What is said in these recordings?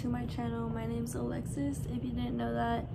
to my channel. My name's alexis if you didn't know that.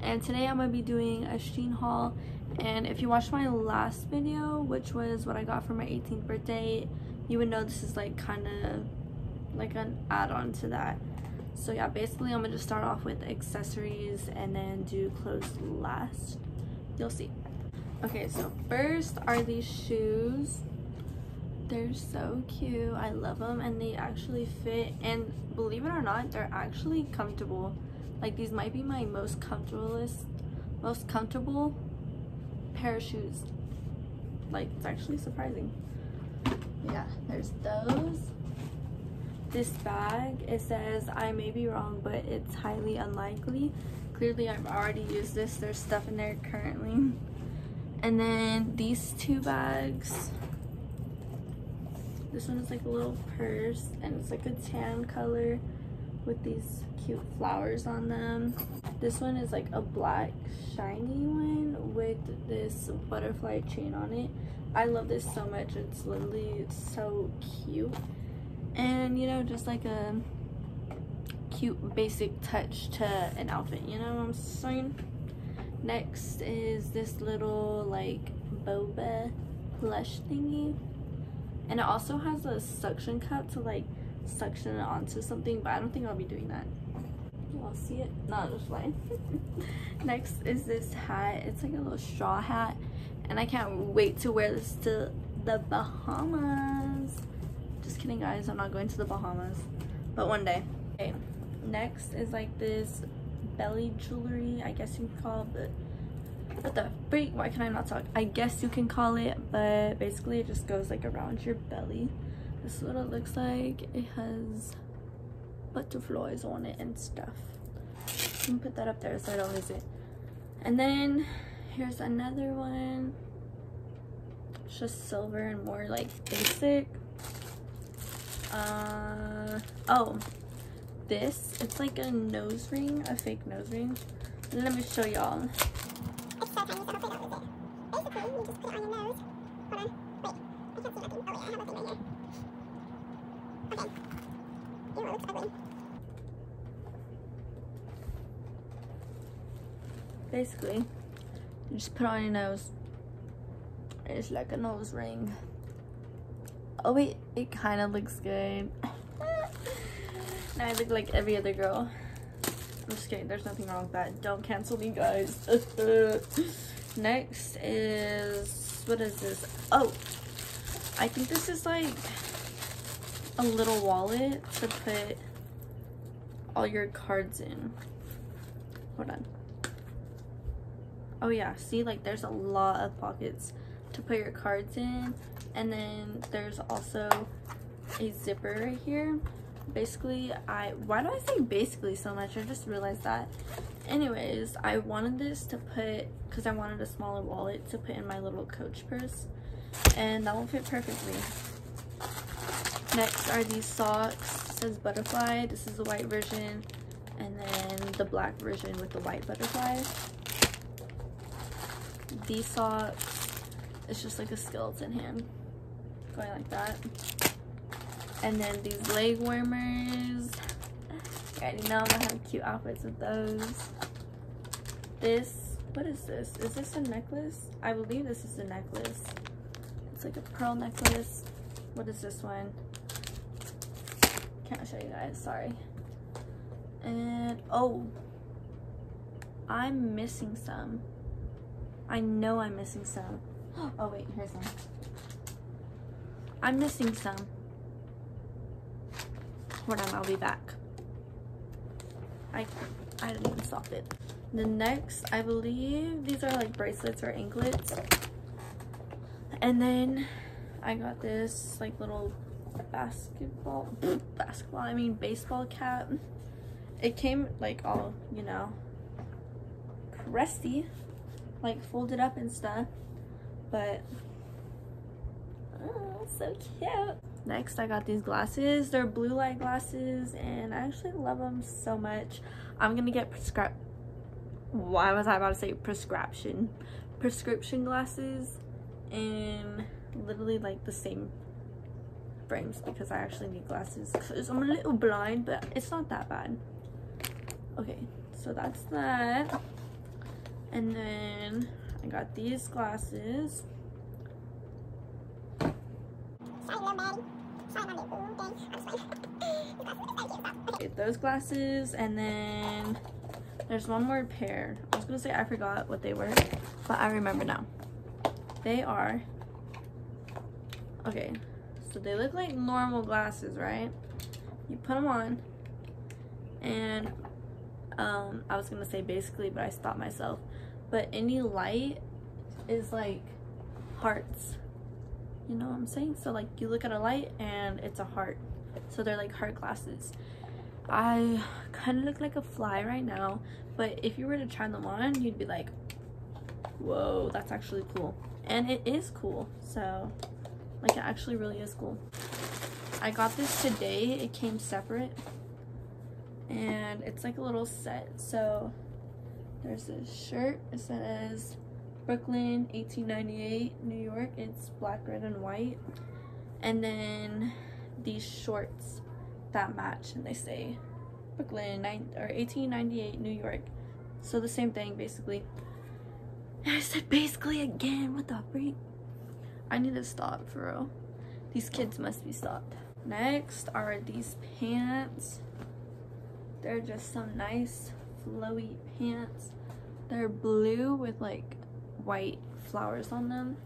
And today i'm gonna be doing a shein haul. And if you watched my last video which was what i got for my 18th birthday you would know this is like kind of like an add-on to that. So yeah basically i'm gonna just start off with accessories and then do clothes last. You'll see. Okay so first are these shoes they're so cute. I love them and they actually fit and believe it or not they're actually comfortable. Like these might be my most comfortablest most comfortable pair of shoes. Like it's actually surprising. Yeah there's those. This bag it says i may be wrong but it's highly unlikely. Clearly i've already used this. There's stuff in there currently. And then these two bags this one is like a little purse and it's like a tan color with these cute flowers on them. This one is like a black shiny one with this butterfly chain on it. I love this so much. It's literally so cute. And you know, just like a cute basic touch to an outfit, you know what I'm saying? Next is this little like boba plush thingy and it also has a suction cup to like suction it onto something but i don't think i'll be doing that. Y'all see it? No just fine next is this hat. It's like a little straw hat. And i can't wait to wear this to the bahamas. Just kidding guys. I'm not going to the bahamas. But one day. Okay. Next is like this belly jewelry i guess you can call it what the freak why can i not talk? I guess you can call it but basically it just goes like around your belly. This is what it looks like. It has butterflies on it and stuff. I'm gonna put that up there so i don't lose it and then here's another one. It's just silver and more like basic. Uh oh this it's like a nose ring a fake nose ring. Let me show y'all basically. You just put on your nose. It's like a nose ring. Oh wait it kind of looks good. Now i look like every other girl. I'm just kidding there's nothing wrong with that. Don't cancel me guys. Next is what is this? Oh i think this is like a little wallet to put all your cards in. Hold on oh yeah. See like there's a lot of pockets to put your cards in. And then there's also a zipper right here. Basically i why do i say basically so much? I just realized that. Anyways i wanted this to put because i wanted a smaller wallet to put in my little coach purse. And that will fit perfectly. Next are these socks. It says butterfly. This is the white version. And then the black version with the white butterfly these socks it's just like a skeleton hand going like that. And then these leg warmers. You already know i'm gonna have cute outfits with those. This what is this? Is this a necklace? I believe this is a necklace. It's like a pearl necklace. What is this one? Can't show you guys sorry. And oh i'm missing some I know I'm missing some. Oh wait, here's one. I'm missing some. Hold on, I'll be back. I I didn't even stop it. The next, I believe these are like bracelets or anklets. And then I got this like little basketball, basketball, I mean baseball cap. It came like all, you know, crusty like folded up and stuff. But oh so cute. Next i got these glasses. They're blue light glasses and i actually love them so much. I'm gonna get prescribe why was i about to say prescription? Prescription glasses and literally like the same frames because I actually need glasses because I'm a little blind, but it's not that bad. Okay, so that's that. And then I got these glasses. Get those glasses and then there's one more pair. I was gonna say I forgot what they were, but I remember now. They are, okay, so they look like normal glasses, right? You put them on and um, I was gonna say basically, but I stopped myself. But any light is like hearts. You know what I'm saying? So like you look at a light and it's a heart. So they're like heart glasses. I kind of look like a fly right now, but if you were to try them on, you'd be like, whoa, that's actually cool. And it is cool, so like it actually really is cool. I got this today, it came separate and it's like a little set. So there's this shirt, it says Brooklyn 1898 New York, it's black, red, and white. And then these shorts that match and they say Brooklyn nine, or 1898 New York. So the same thing basically. I said basically again, what the freak? I need to stop for real. These kids must be stopped. Next are these pants. They're just some nice flowy pants. They're blue with like white flowers on them.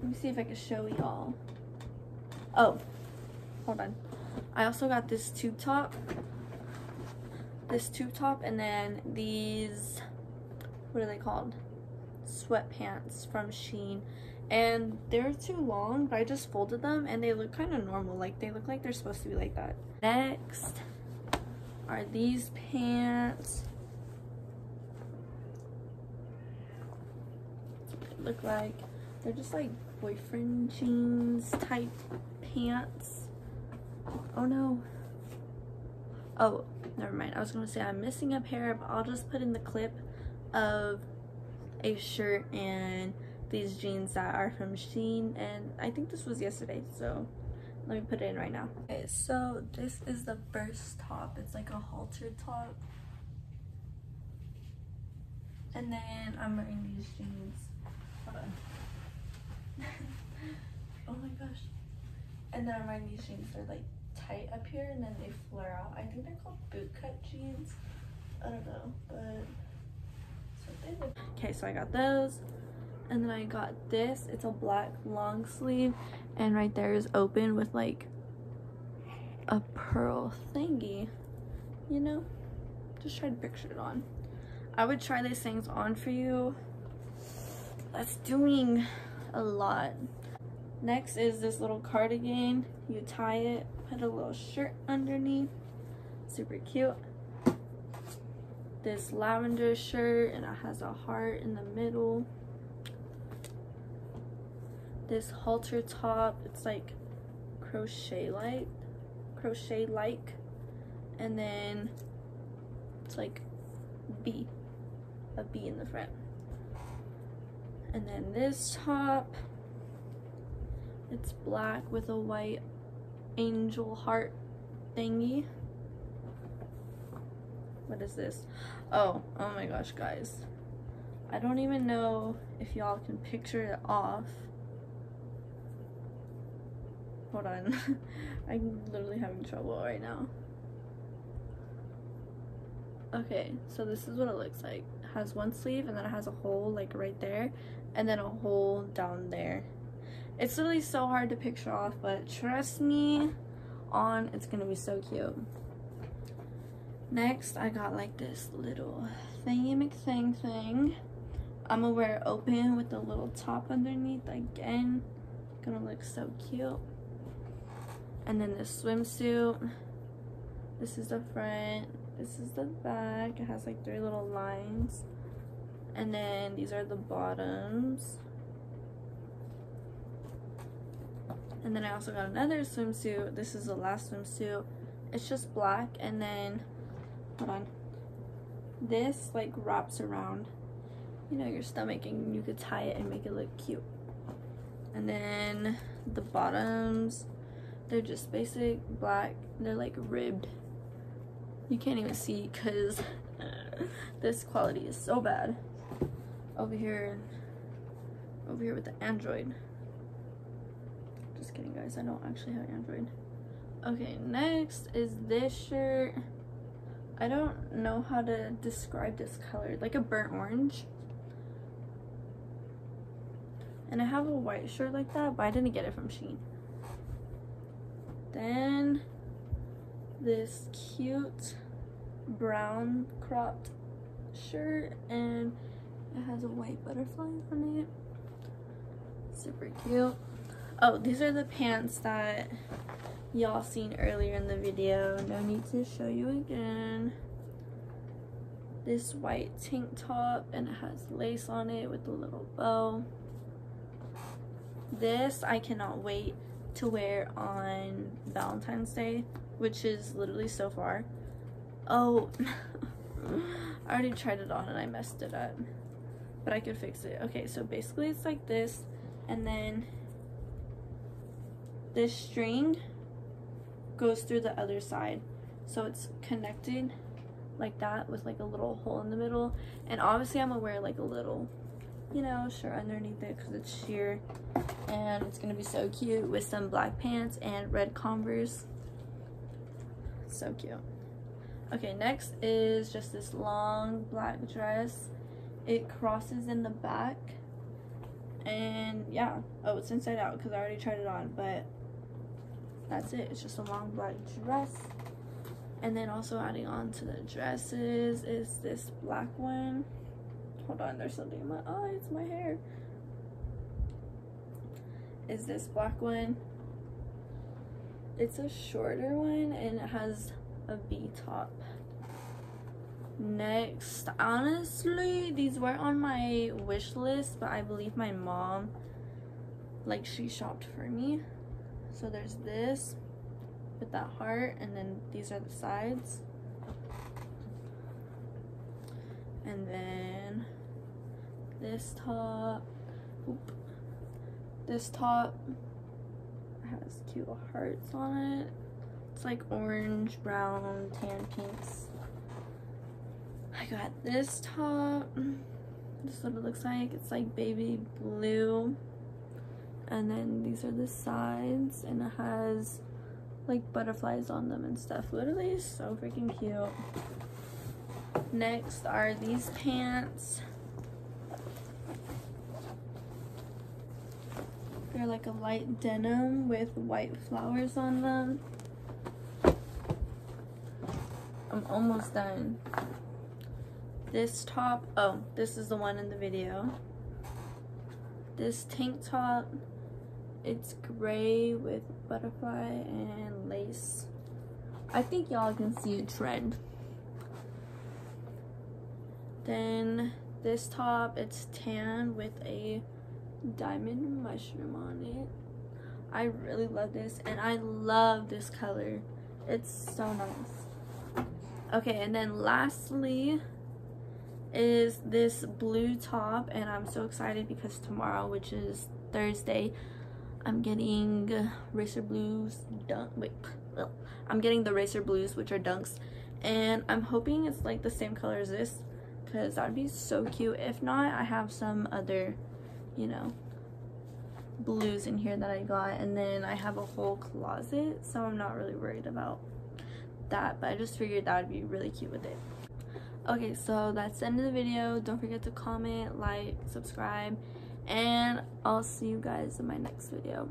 Let me see if I can show y'all. Oh, hold on. I also got this tube top. This tube top and then these, what are they called? Sweatpants from Shein. And they're too long, but I just folded them and they look kind of normal. Like they look like they're supposed to be like that. Next are these pants. Look like. They're just like boyfriend jeans type pants. Oh no. Oh, never mind. I was gonna say I'm missing a pair, but I'll just put in the clip of a shirt and these jeans that are from Shein and I think this was yesterday so let me put it in right now okay so this is the first top it's like a halter top and then I'm wearing these jeans on oh my gosh. And then wearing these jeans they're like tight up here and then they flare out. I think they're called boot cut jeans. I don't know but okay so I got those. And then I got this. It's a black long sleeve and right there is open with like a pearl thingy you know? Just try to picture it on. I would try these things on for you that's doing a lot. Next is this little cardigan. You tie it put a little shirt underneath. Super cute. This lavender shirt and it has a heart in the middle. This halter top it's like crochet like crochet like and then it's like B a B in the front and then this top it's black with a white angel heart thingy what is this oh oh my gosh guys I don't even know if y'all can picture it off Hold on. I'm literally having trouble right now. Okay, so this is what it looks like. It has one sleeve and then it has a hole like right there and then a hole down there. It's literally so hard to picture off, but trust me, on it's gonna be so cute. Next, I got like this little thingy McThing thing. I'm gonna wear it open with a little top underneath again. Gonna look so cute and then this swimsuit this is the front this is the back it has like three little lines and then these are the bottoms. And then I also got another swimsuit. This is the last swimsuit. It's just black. And then hold on. This like wraps around you know your stomach and you could tie it and make it look cute. And then the bottoms they're just basic black. They're like ribbed. You can't even see because this quality is so bad over here over here with the android. Just kidding guys. I don't actually have android. Okay next is this shirt. I don't know how to describe this color. Like a burnt orange. And i have a white shirt like that but i didn't get it from shein. Then this cute brown cropped shirt and it has a white butterfly on it. Super cute. Oh, these are the pants that y'all seen earlier in the video. No need to show you again. This white tank top and it has lace on it with a little bow. This I cannot wait to wear on Valentine's Day, which is literally so far. Oh, I already tried it on and I messed it up, but I could fix it. Okay, so basically it's like this, and then this string goes through the other side. So it's connected like that with like a little hole in the middle. And obviously I'm gonna wear like a little you know, shirt underneath it because it's sheer. And it's to be so cute with some black pants and red Converse. So cute. Okay, next is just this long black dress. It crosses in the back. And yeah, oh, it's inside out because I already tried it on. But that's it. It's just a long black dress. And then also adding on to the dresses is this black one. Hold on, there's something in my. It's my hair. Is this black one? It's a shorter one and it has a V top. Next, honestly, these were on my wish list, but I believe my mom, like, she shopped for me. So there's this with that heart, and then these are the sides. And then this top Oop. this top has cute hearts on it it's like orange brown tan pinks got this top. This is what it looks like. It's like baby blue. And then these are the sides and it has like butterflies on them and stuff. Literally so freaking cute. Next are these pants. They're like a light denim with white flowers on them. I'm almost done. This top, oh, this is the one in the video. This tank top, it's gray with butterfly and lace. I think y'all can see a trend. Then this top, it's tan with a diamond mushroom on it. I really love this and I love this color. It's so nice. Okay, and then lastly is this blue top and I'm so excited because tomorrow, which is Thursday, I'm getting Racer Blues dunk. Wait, I'm getting the Racer Blues, which are dunks, and I'm hoping it's like the same color as this because that'd be so cute. If not, I have some other you know, blues in here that I got. And then I have a whole closet, so I'm not really worried about that. But I just figured that would be really cute with it. Okay, so that's the end of the video. Don't forget to comment, like, subscribe, and I'll see you guys in my next video.